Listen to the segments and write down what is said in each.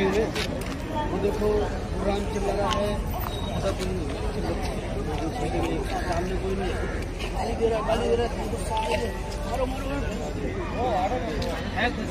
वो देखो प्रोग्राम चल रहा है। सब सामने कोई नहीं गाली दे रहा गाली दे रहा मारो मारो है कुछ?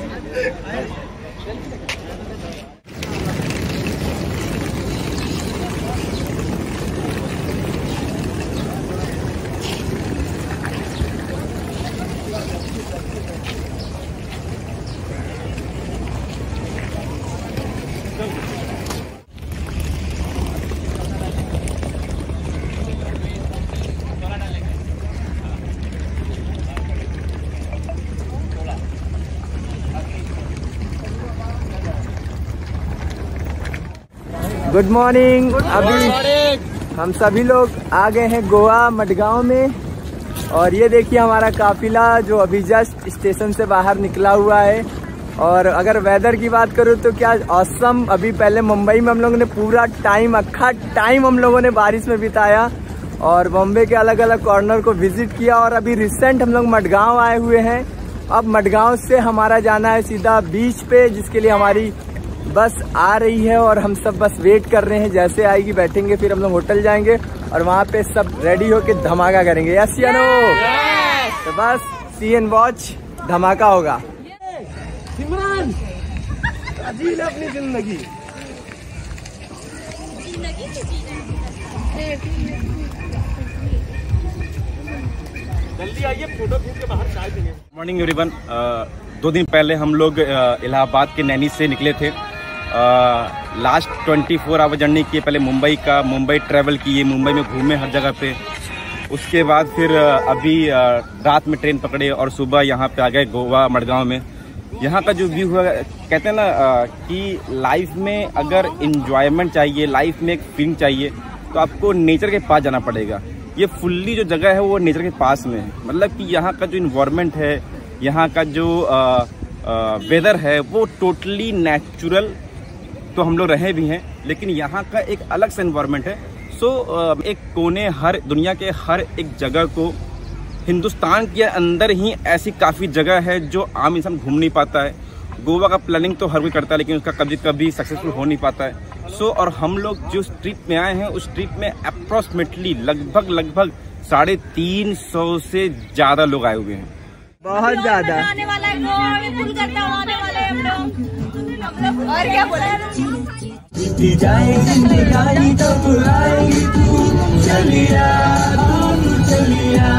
गुड मॉर्निंग अभी हम सभी लोग आ गए हैं गोवा मडगांव में। और ये देखिए हमारा काफिला जो अभी जस्ट स्टेशन से बाहर निकला हुआ है। और अगर वेदर की बात करूँ तो क्या औसम अभी पहले मुंबई में हम लोगों ने पूरा टाइम अखा टाइम हम लोगों ने बारिश में बिताया। और बॉम्बे के अलग अलग कॉर्नर को विज़िट किया और अभी रिसेंट हम लोग मडगांव आए हुए हैं। अब मडगांव से हमारा जाना है सीधा बीच पे जिसके लिए हमारी बस आ रही है और हम सब बस वेट कर रहे हैं। जैसे आएगी बैठेंगे फिर हम लोग होटल जाएँगे और वहाँ पे सब रेडी होके धमाका करेंगे। यस या नो तो बस सी एन वॉच धमाका होगा। सिमरन! अपनी ज़िंदगी। जल्दी आइए फ़ोटो खींच के बाहर चाय मॉर्निंग एवरीवन दो दिन पहले हम लोग इलाहाबाद के नैनी से निकले थे। लास्ट 24 फोर आवर जर्नी किए पहले मुंबई का मुंबई ट्रैवल किए मुंबई में घूमे हर जगह पे। उसके बाद फिर अभी रात में ट्रेन पकड़े और सुबह यहाँ पे आ गए गोवा मडगांव में। यहाँ का जो व्यू है कहते हैं ना कि लाइफ में अगर इन्जॉयमेंट चाहिए लाइफ में एक फीलिंग चाहिए तो आपको नेचर के पास जाना पड़ेगा। ये फुल्ली जो जगह है वो नेचर के पास में है। मतलब कि यहाँ का जो इन्वायरमेंट है यहाँ का जो आ, आ, वेदर है वो टोटली नेचुरल तो हम लोग रहे भी हैं लेकिन यहाँ का एक अलग सा इन्वायरमेंट है। सो एक कोने हर दुनिया के हर एक जगह को हिंदुस्तान के अंदर ही ऐसी काफ़ी जगह है जो आम इंसान घूम नहीं पाता है। गोवा का प्लानिंग तो हर कोई करता है लेकिन उसका कभी कभी सक्सेसफुल हो नहीं पाता है। सो so, और हम लोग जो ट्रिप में आए हैं उस ट्रिप में अप्रोक्सीमेटली लगभग लगभग साढ़े तीन सौ से ज़्यादा लोग आए हुए हैं। बहुत ज़्यादा। आने वाला है गोवा में फुल करता आने वाले हैं हम लोग। हम लोग और क्या बोले? चलिया।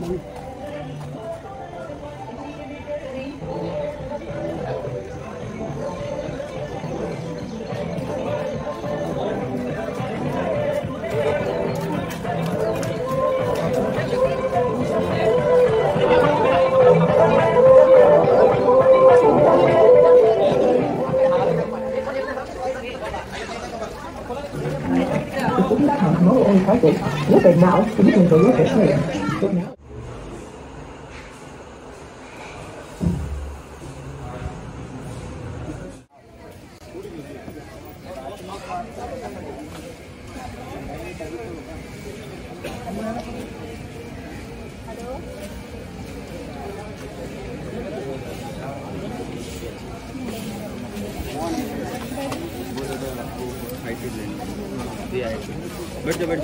Máu बैठ जाओ बैठ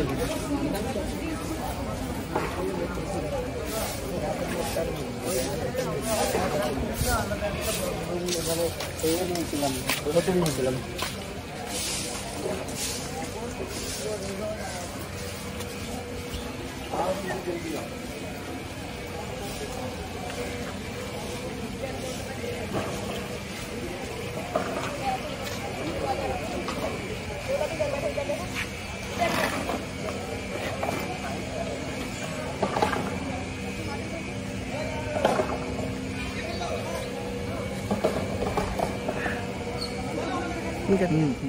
जाओ Hey!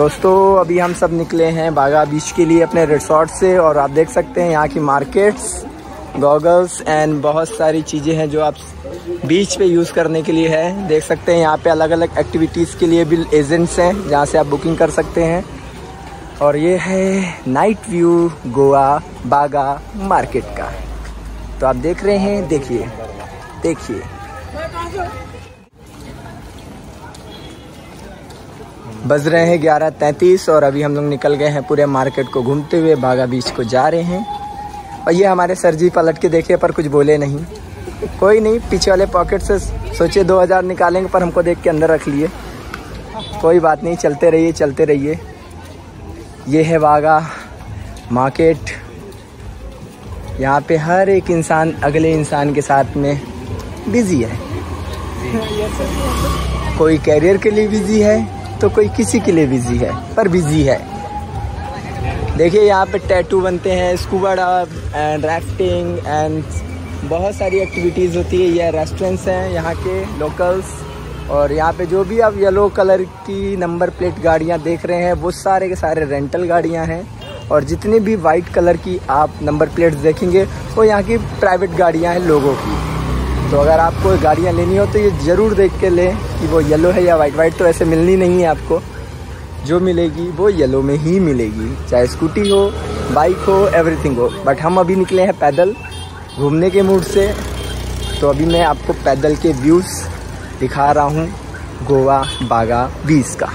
दोस्तों, अभी हम सब निकले हैं बागा बीच के लिए अपने रिसोर्ट से और आप देख सकते हैं यहाँ की मार्केट्स गॉगल्स एंड बहुत सारी चीज़ें हैं जो आप बीच पे यूज़ करने के लिए है। देख सकते हैं यहाँ पे अलग अलग एक्टिविटीज़ के लिए भी एजेंट्स हैं जहाँ से आप बुकिंग कर सकते हैं। और ये है night view Goa Baga market का। तो आप देख रहे हैं, देखिए देखिए। बज रहे हैं ग्यारह तैंतीस और अभी हम लोग निकल गए हैं पूरे मार्केट को घूमते हुए बागा बीच को जा रहे हैं। और ये हमारे सर जी पलट के देखे पर कुछ बोले नहीं। कोई नहीं पीछे वाले पॉकेट से सोचे दो हज़ार निकालेंगे पर हमको देख के अंदर रख लिए। कोई बात नहीं चलते रहिए चलते रहिए। ये है बागा मार्केट। यहाँ पे हर एक इंसान अगले इंसान के साथ में बिज़ी है। कोई कैरियर के लिए बिज़ी है तो कोई किसी के लिए बिज़ी है, पर बिज़ी है। देखिए, यहाँ पे टैटू बनते हैं scuba dive and rafting and बहुत सारी एक्टिविटीज़ होती है। ये रेस्टोरेंट्स हैं, यहाँ के लोकल्स और यहाँ पे जो भी आप येलो कलर की नंबर प्लेट गाड़ियाँ देख रहे हैं, वो सारे के सारे रेंटल गाड़ियाँ हैं। और जितनी भी वाइट कलर की आप नंबर प्लेट्स देखेंगे, वो यहाँ की प्राइवेट गाड़ियाँ हैं लोगों की। तो अगर आपको गाड़ियाँ लेनी हो तो ये ज़रूर देख के लें कि वो येलो है या वाइट वाइट तो ऐसे मिलनी नहीं है आपको। जो मिलेगी वो येलो में ही मिलेगी। चाहे स्कूटी हो बाइक हो एवरीथिंग हो। बट हम अभी निकले हैं पैदल घूमने के मूड से। तो अभी मैं आपको पैदल के व्यूज़ दिखा रहा हूँ गोवा बागा बीस का।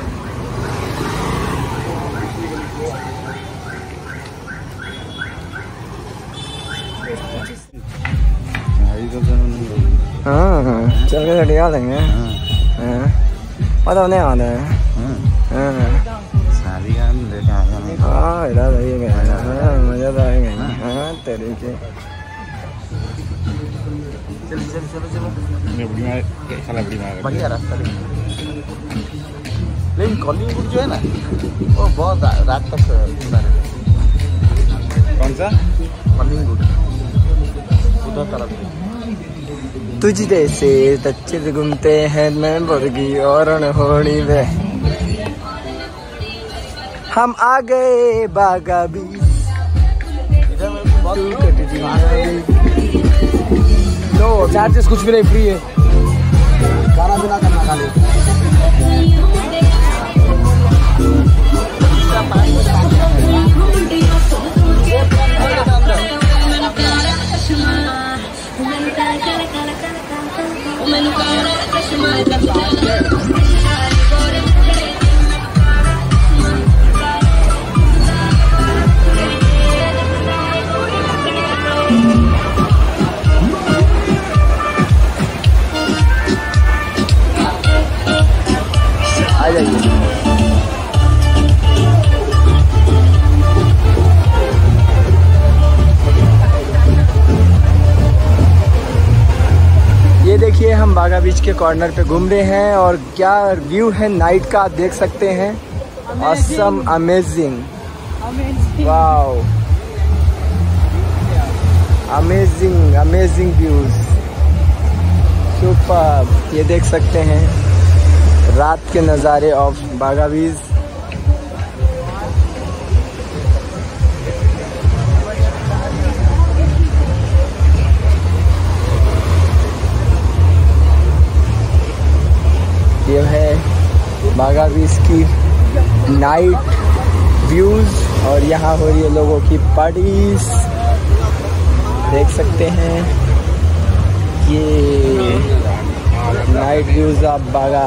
हाँ हाँ। चल के हटिया लेंगे हाँ बताओ नहीं आते हैं। हाँ हाँ। इधर गए हाँ मज़ा तो आएगा हाँ तेरे के बढ़िया रास्ता लेकिन कॉलिंग जो है ना वो बहुत रात तक कौन सा कॉलिंग उधर तरफ़ तुझ जैसे तच्चे घूमते हैं मैं मुर्गी और अनहोनी वे। हम आ गए बागा भी तू चार्जेस कुछ भी नहीं फ्री है। खाना पीना करना खाली। कॉर्नर पे घूम रहे हैं और क्या व्यू है नाइट का आप देख सकते हैं? Assam amazing wow amazing amazing views super ये देख सकते हैं रात के नज़ारे ऑफ़ बागा ये है। बागा बीच की नाइट व्यूज़ और यहाँ हो रही है लोगों की पार्टीज़ देख सकते हैं। ये नाइट व्यूज़ ऑफ़ बागा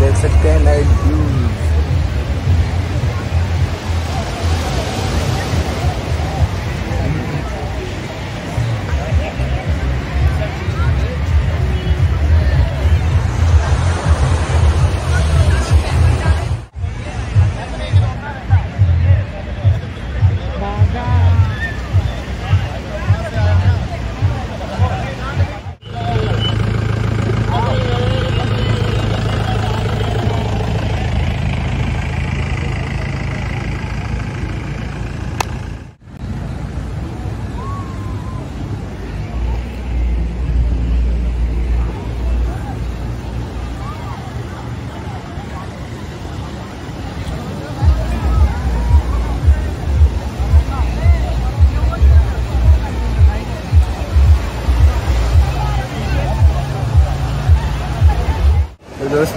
देख सकते हैं नाइट व्यू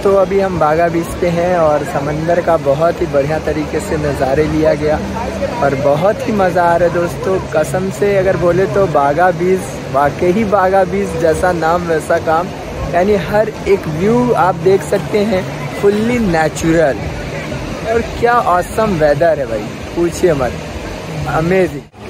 तो अभी हम बागा बीच पे हैं और समंदर का बहुत ही बढ़िया तरीके से नज़ारे लिया गया और बहुत ही मज़ा आ रहा है दोस्तों। कसम से अगर बोले तो बागा बीच, वाकई ही बागा बीच जैसा नाम, वैसा काम। यानी हर एक व्यू आप देख सकते हैं फुल्ली नेचुरल और क्या औसम वेदर है भाई, पूछिए मत। Amazing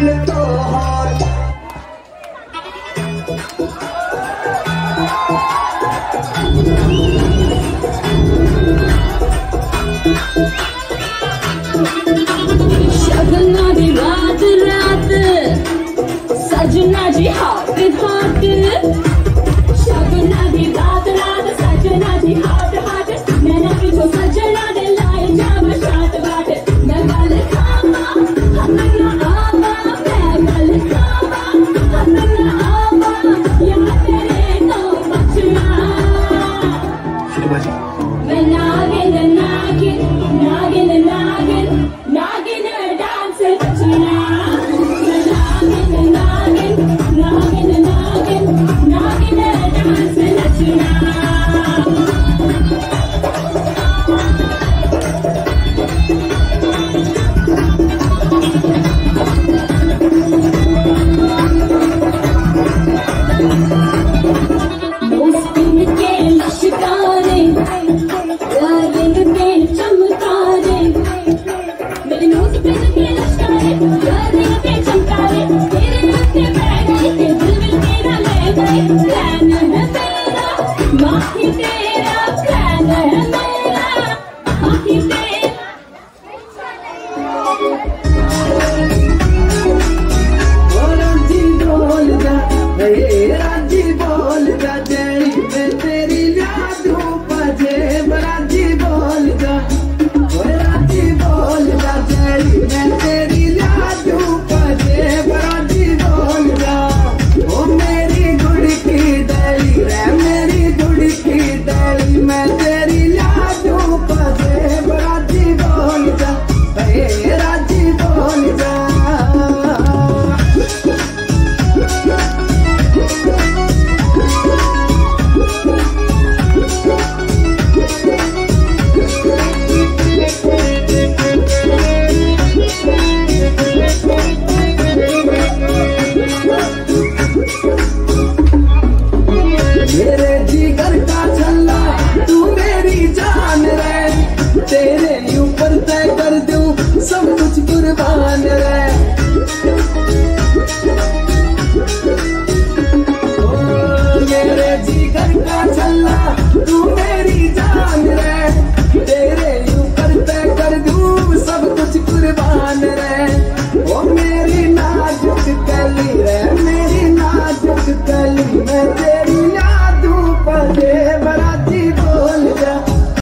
love.